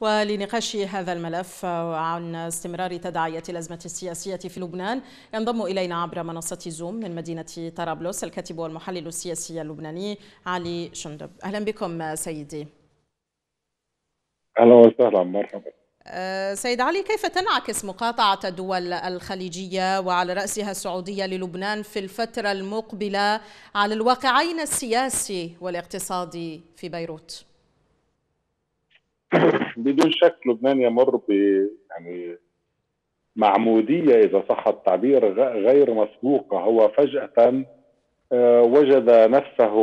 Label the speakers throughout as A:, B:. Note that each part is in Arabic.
A: ولنقاش هذا الملف وعن استمرار تداعية الأزمة السياسية في لبنان ينضم إلينا عبر منصة زوم من مدينة طرابلس الكاتب والمحلل السياسي اللبناني علي شندب. أهلا بكم سيدي.
B: أهلا وسهلا مرحبا.
A: أه، سيد علي كيف تنعكس مقاطعة الدول الخليجية وعلى رأسها السعودية للبنان في الفترة المقبلة على الواقعين السياسي والاقتصادي في بيروت؟
B: بدون شك لبنان يمر ب يعني معمودية إذا صح التعبير غير مسبوقة. هو فجأة آه، وجد نفسه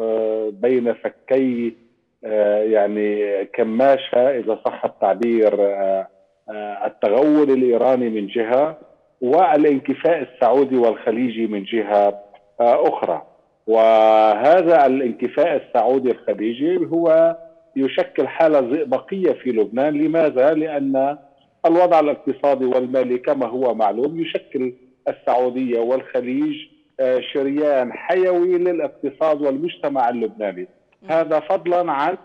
B: آه، بين فكي آه، يعني كماشة. إذا صح التعبير التغول الإيراني من جهة والانكفاء السعودي والخليجي من جهة أخرى. وهذا الانكفاء السعودي الخليجي هو يشكل حالة زئبقية في لبنان. لماذا؟ لأن الوضع الاقتصادي والمالي كما هو معلوم يشكل السعودية والخليج آه، شريان حيوي للاقتصاد والمجتمع اللبناني. هذا فضلا عن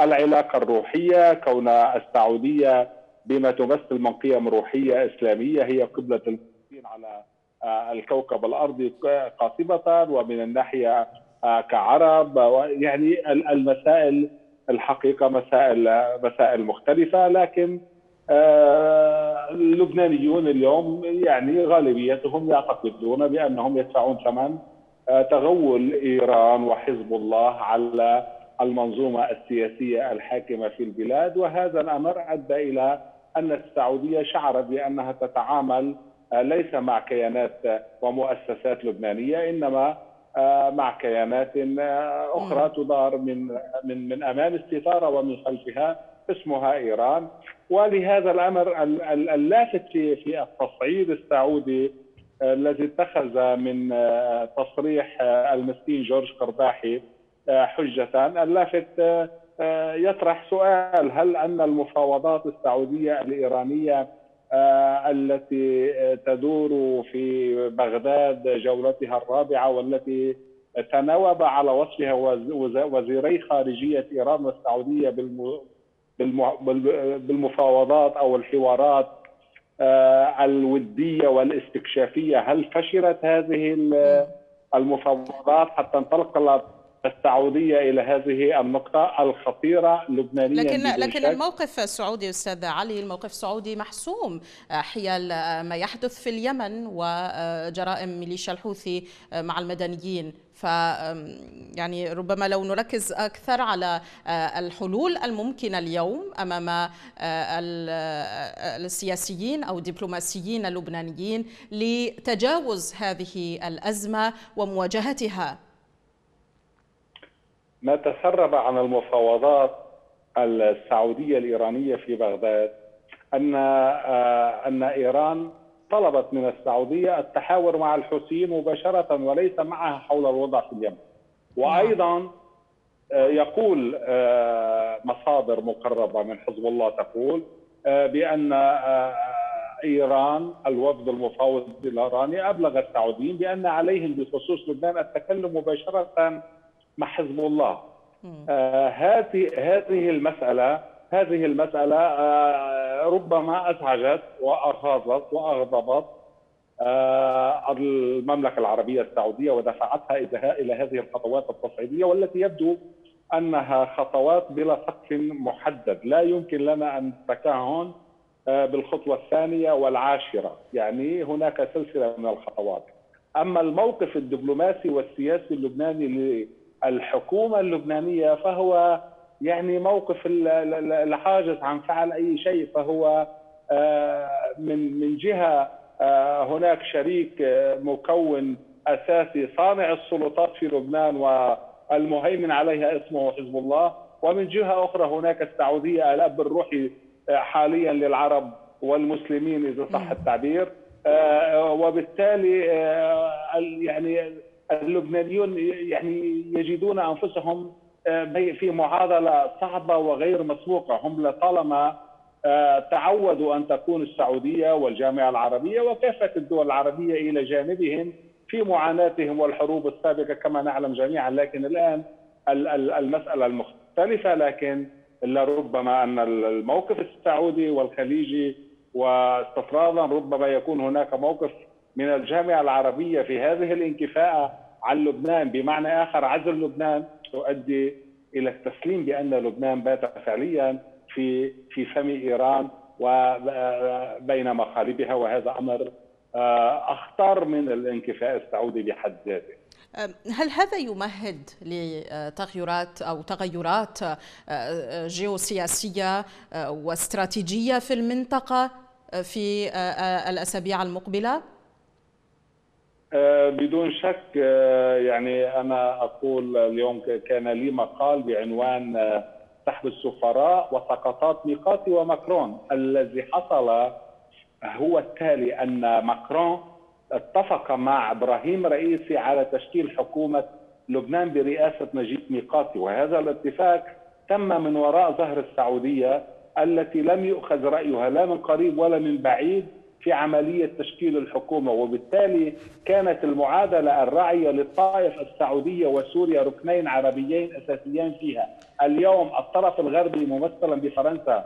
B: العلاقة الروحية كون السعودية بما تمثل من قيم روحية إسلامية هي قبلة المسلمين على آه، الكوكب الأرضي قاطبة ومن الناحية آه، كعرب يعني المسائل الحقيقة مسائل مسائل مختلفة لكن آه، اللبنانيون اليوم يعني غالبيتهم يعتقدون بأنهم يدفعون ثمن آه، تغول إيران وحزب الله على المنظومة السياسية الحاكمة في البلاد وهذا الأمر أدى إلى أن السعودية شعرت بأنها تتعامل آه، ليس مع كيانات ومؤسسات لبنانية إنما مع كيانات آه، أخرى تدار من من من أمام الستارة ومن خلفها اسمها إيران. ولهذا الأمر اللافت في في التصعيد السعودي آه، الذي اتخذ من تصريح المسكين جورج قرباحي حجة. اللافت يطرح سؤال هل أن المفاوضات السعودية الإيرانية آه، التي تدور في بغداد جولتها الرابعة والتي تناوب على وصفها وزيري خارجية إيران والسعودية بالمفاوضات أو الحوارات آه، الودية والاستكشافية. هل فشلت هذه المفاوضات حتى انطلقت السعودية إلى هذه النقطة الخطيرة لبنانيا
A: لكن لكن الموقف السعودي أستاذ علي الموقف السعودي محسوم حيال ما يحدث في اليمن وجرائم ميليشيا الحوثي مع المدنيين. ف يعني ربما لو نركز أكثر على الحلول الممكنة اليوم أمام السياسيين أو الدبلوماسيين اللبنانيين لتجاوز هذه الأزمة ومواجهتها
B: ما تسرب عن المفاوضات السعودية الإيرانية في بغداد أن آه، أن إيران طلبت من السعودية التحاور مع الحوثيين مباشرة وليس معها حول الوضع في اليمن. وأيضا آه، يقول آه، مصادر مقربة من حزب الله تقول بأن إيران الوفد المفاوض الإيراني أبلغ السعوديين بأن عليهم بخصوص لبنان التكلم مباشرة مع حزب الله. آه هذه هذه المسألة هذه المسألة آه ربما أزعجت واغاظت وأغضبت آه المملكة العربية السعودية ودفعتها إلى هذه الخطوات التصعيدية والتي يبدو أنها خطوات بلا سقف محدد، لا يمكن لنا أن نتكهن بالخطوة الثانية والعاشرة، يعني هناك سلسلة من الخطوات. أما الموقف الدبلوماسي والسياسي اللبناني الحكومة اللبنانية فهو يعني موقف الحاجز عن فعل أي شيء فهو آه، من من جهة آه، هناك شريك آه، مكون أساسي صانع السلطات في لبنان والمهيمن عليها اسمه حزب الله. ومن جهة أخرى هناك السعودية الأب الروحي حاليا للعرب والمسلمين إذا صح التعبير. وبالتالي يعني اللبنانيون يعني يجدون أنفسهم آه، في معادله صعبة وغير مسبوقة. هم لطالما آه، تعودوا أن تكون السعودية والجامعة العربية وكافة الدول العربية إلى جانبهم في معاناتهم والحروب السابقة كما نعلم جميعا. لكن الآن المسألة المختلفة. لكن الا ربما ان الموقف السعودي والخليجي واستفرادا ربما يكون هناك موقف من الجامعة العربية في هذه الانكفاءه عن لبنان بمعنى آخر عزل لبنان تؤدي إلى التسليم بأن لبنان بات فعليا في في فم إيران وبين مخالبها وهذا أمر آه، أخطر من الانكفاء السعودي بحد ذاته.
A: هل هذا يمهد لتغيرات أو تغيرات آه، جيوسياسية آه، واستراتيجية في المنطقة في الأسابيع المقبلة؟
B: بدون شك يعني أنا أقول اليوم كان لي مقال بعنوان سحب السفراء وسقطات ميقاتي وماكرون. الذي حصل هو التالي أن ماكرون اتفق مع إبراهيم رئيسي على تشكيل حكومة لبنان برئاسة نجيب ميقاتي. وهذا الاتفاق تم من وراء ظهر السعودية التي لم يؤخذ رأيها لا من قريب ولا من بعيد. في عملية تشكيل الحكومة وبالتالي كانت المعادلة الراعيه للطائفة السعودية وسوريا ركنين عربيين أساسيين فيها. اليوم الطرف الغربي ممثلا بفرنسا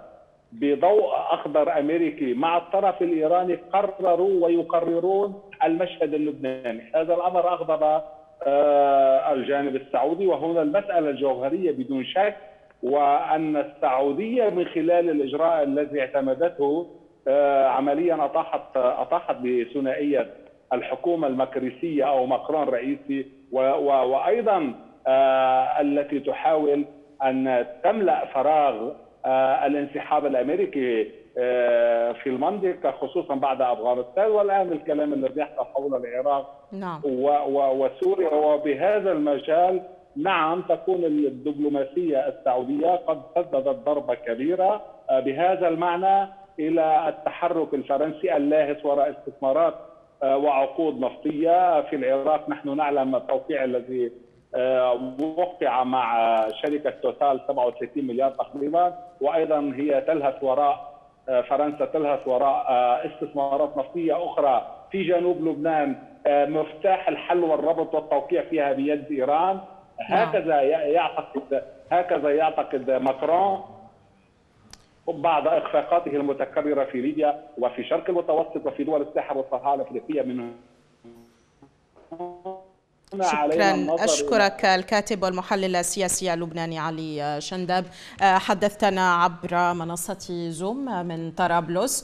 B: بضوء أخضر أمريكي مع الطرف الإيراني قرروا ويقررون المشهد اللبناني، هذا الأمر أغضب آه، الجانب السعودي. وهنا المسألة الجوهرية بدون شك وأن السعودية من خلال الإجراء الذي اعتمدته عمليا اطاحت أطاحت بثنائية الحكومة المكريسية أو ماكرون رئيسي وأيضا آه، التي تحاول أن تملأ فراغ آه، الانسحاب الأمريكي آه، في المنطقة خصوصا بعد أفغانستان. والآن الكلام الذي يحصل حول العراق نعم. وسوريا. وبهذا المجال نعم تكون الدبلوماسية السعودية قد سددت ضربة كبيرة. آه، بهذا المعنى إلى التحرك الفرنسي اللاهث وراء استثمارات وعقود نفطية في العراق. نحن نعلم التوقيع الذي آه، وقع مع شركة توتال 37 مليار تقريبا وأيضا هي تلهث وراء آه، فرنسا تلهث وراء آه، استثمارات نفطية أخرى في جنوب لبنان مفتاح الحل والربط والتوقيع فيها بيد إيران. نعم. هكذا يعتقد هكذا يعتقد ماكرون. بعد إخفاقاته المتكررة في ليبيا وفي شرق المتوسط وفي دول الساحل والصحراء الأفريقية من
A: شكرا. أشكرك الكاتب والمحلل السياسي اللبناني علي شندب. حدثتنا عبر منصة زوم من طرابلس.